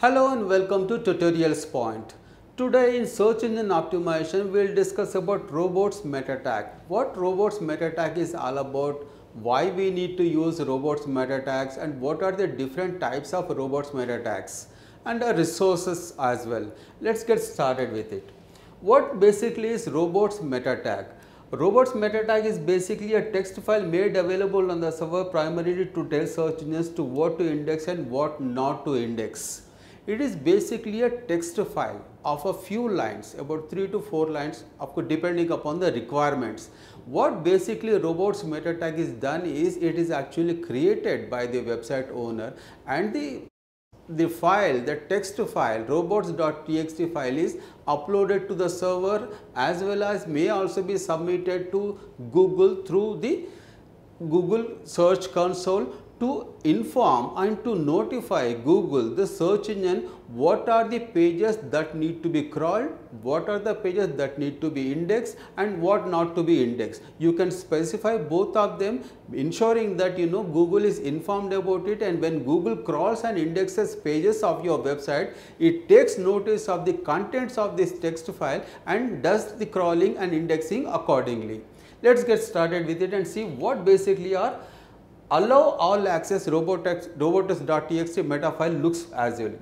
Hello and welcome to Tutorials Point. Today in search engine optimization we will discuss about robots meta tag. What robots meta tag is all about, why we need to use robots meta tags and what are the different types of robots meta tags and the resources as well. Let's get started with it. What basically is robots meta tag? Robots meta tag is basically a text file made available on the server primarily to tell search engines to what to index and what not to index. It is basically a text file of a few lines, about 3 to 4 lines of course depending upon the requirements. What basically robots meta tag is done is it is actually created by the website owner and the the file, the text file robots.txt file is uploaded to the server as well as may also be submitted to Google through the Google search console to inform and to notify Google the search engine what are the pages that need to be crawled, what are the pages that need to be indexed and what not to be indexed. You can specify both of them ensuring that you know Google is informed about it and when Google crawls and indexes pages of your website, it takes notice of the contents of this text file and does the crawling and indexing accordingly. Let us get started with it and see what basically are allow all access robots.txt meta file looks as well.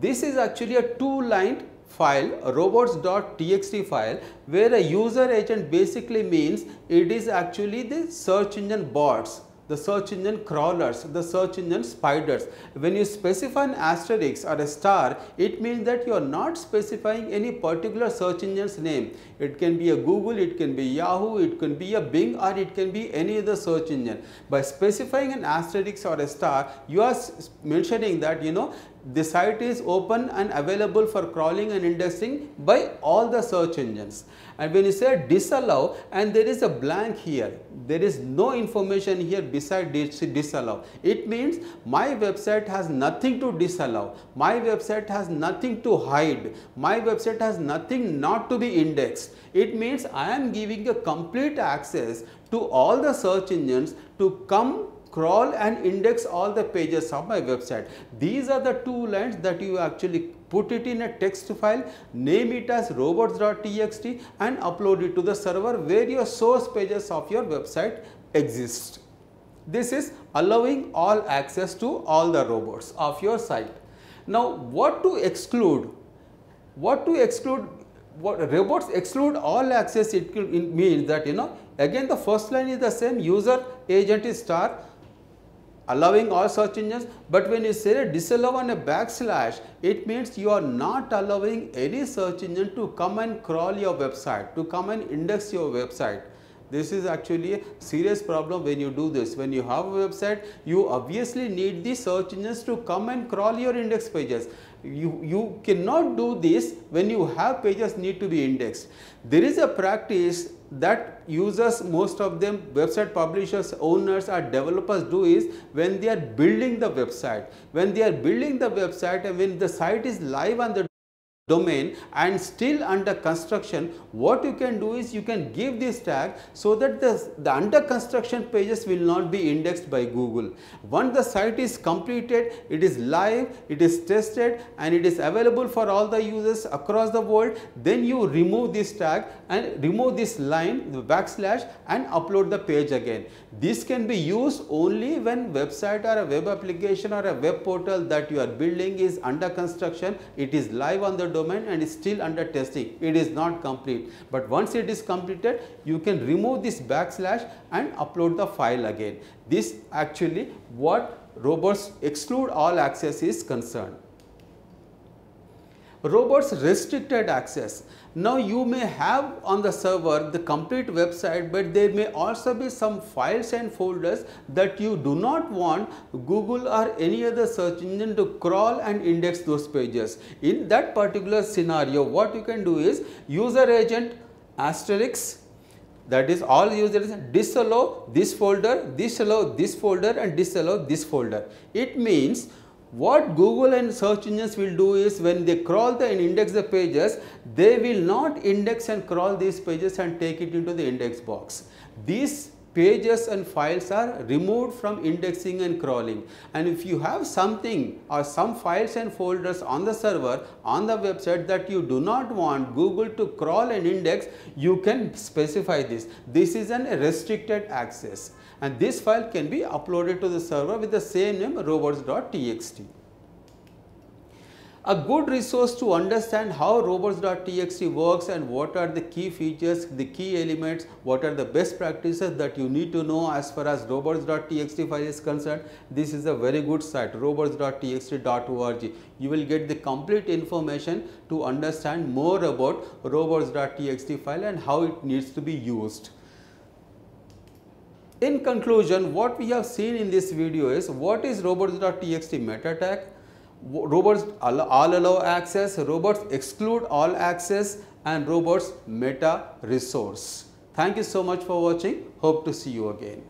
This is actually a two lined file robots.txt file where a user agent basically means it is actually the search engine bots the search engine crawlers, the search engine spiders. When you specify an asterisk or a star, it means that you are not specifying any particular search engine's name. It can be a Google, it can be Yahoo, it can be a Bing or it can be any other search engine. By specifying an asterisk or a star, you are mentioning that you know the site is open and available for crawling and indexing by all the search engines. And when you say disallow and there is a blank here, there is no information here beside disallow. It means my website has nothing to disallow, my website has nothing to hide, my website has nothing not to be indexed. It means I am giving a complete access to all the search engines to come crawl and index all the pages of my website. These are the two lines that you actually put it in a text file, name it as robots.txt and upload it to the server where your source pages of your website exist. This is allowing all access to all the robots of your site. Now, what to exclude? What to exclude? What robots exclude all access it, it means that you know again the first line is the same user agent is star allowing all search engines but when you say disallow and a backslash it means you are not allowing any search engine to come and crawl your website to come and index your website this is actually a serious problem when you do this. When you have a website you obviously need the search engines to come and crawl your index pages. You you cannot do this when you have pages need to be indexed. There is a practice that users most of them website publishers owners or developers do is when they are building the website. When they are building the website and when the site is live on the domain and still under construction what you can do is you can give this tag so that the, the under construction pages will not be indexed by Google. Once the site is completed, it is live, it is tested and it is available for all the users across the world, then you remove this tag and remove this line, the backslash and upload the page again. This can be used only when website or a web application or a web portal that you are building is under construction, it is live on the domain and is still under testing, it is not complete. But once it is completed, you can remove this backslash and upload the file again. This actually what robots exclude all access is concerned. Robots restricted access. Now you may have on the server the complete website but there may also be some files and folders that you do not want Google or any other search engine to crawl and index those pages. In that particular scenario what you can do is user agent asterisk that is all users disallow this folder, disallow this folder and disallow this folder. It means what Google and search engines will do is when they crawl the and index the pages, they will not index and crawl these pages and take it into the index box. These pages and files are removed from indexing and crawling and if you have something or some files and folders on the server on the website that you do not want Google to crawl and index you can specify this. This is an restricted access and this file can be uploaded to the server with the same name robots.txt. A good resource to understand how robots.txt works and what are the key features, the key elements, what are the best practices that you need to know as far as robots.txt file is concerned. This is a very good site robots.txt.org. You will get the complete information to understand more about robots.txt file and how it needs to be used. In conclusion, what we have seen in this video is what is robots.txt meta tag, robots all allow access, robots exclude all access and robots meta resource. Thank you so much for watching. Hope to see you again.